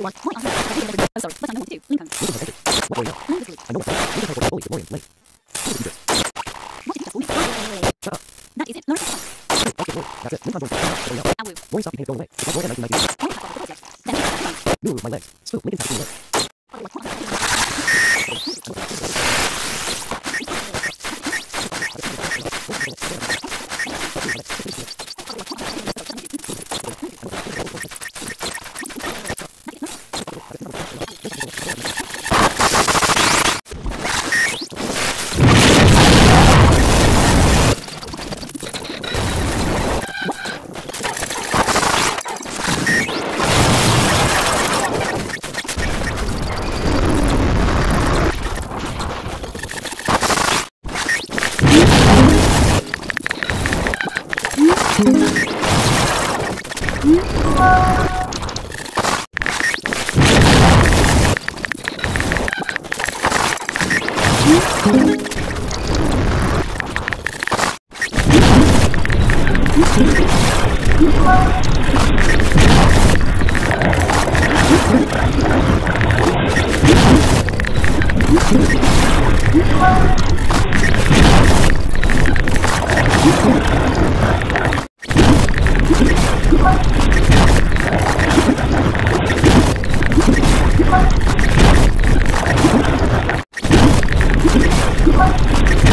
One point Oh, sorry. What's on number two? It. Learn. Hey, I'll get Lori. That's it. Lincoln joins. What going on? Ow. Lori stopped being away. It's like Lori in 1998. Point on the project. Then it's Ooh, my legs. Still, Lincoln's having legs. What? Come on.